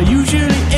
usually